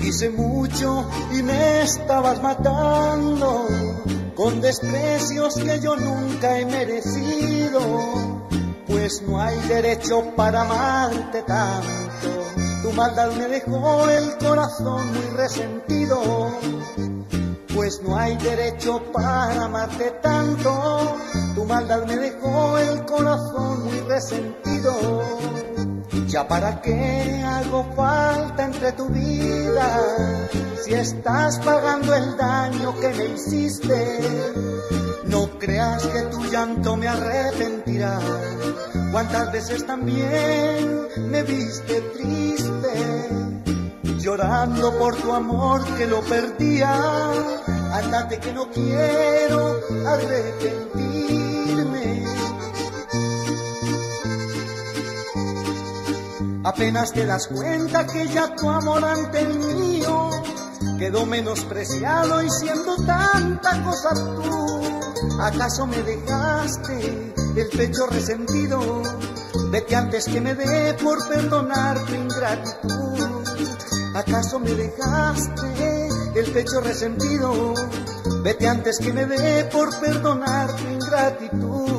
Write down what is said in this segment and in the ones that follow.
hice mucho y me estabas matando con desprecios que yo nunca he merecido, pues no hay derecho para amarte tanto. Tu maldad me dejó el corazón muy resentido, pues no hay derecho para amarte tanto. Tu maldad me dejó el corazón muy resentido. Ya para qué hago falta entre tu vida si estás pagando el daño que me hiciste. No creas que tu llanto me arrepentirá. Cuántas veces también me viste triste, llorando por tu amor que lo perdía. Andate que no quiero arrepentirme. Apenas te das cuenta que ya tu amor ante el mío quedó menospreciado y siendo tanta cosa tú, ¿acaso me dejaste el pecho resentido? Vete antes que me dé por perdonar tu ingratitud. ¿Acaso me dejaste el pecho resentido? Vete antes que me dé por perdonar tu ingratitud.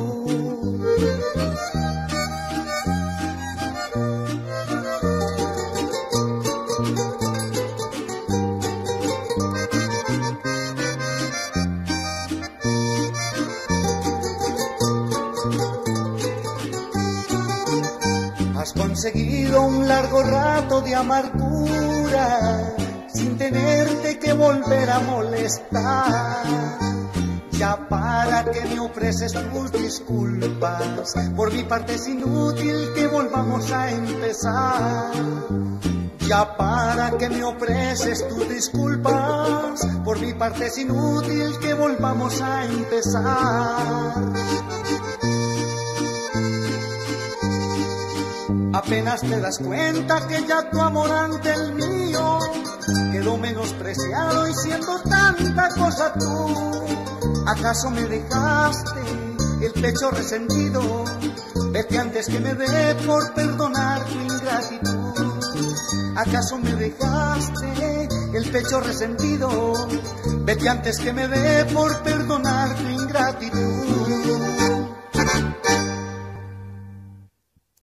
Has conseguido un largo rato de amargura sin tenerte que volver a molestar. Ya para que me ofreces tus disculpas, por mi parte es inútil que volvamos a empezar. Ya para que me ofreces tus disculpas, por mi parte es inútil que volvamos a empezar. Apenas te das cuenta que ya tu amor ante el mío quedó menospreciado y siendo tanta cosa tú, ¿acaso me dejaste el pecho resentido? Vete antes que me dé por perdonar tu ingratitud. ¿Acaso me dejaste el pecho resentido? Vete antes que me dé por perdonar tu ingratitud.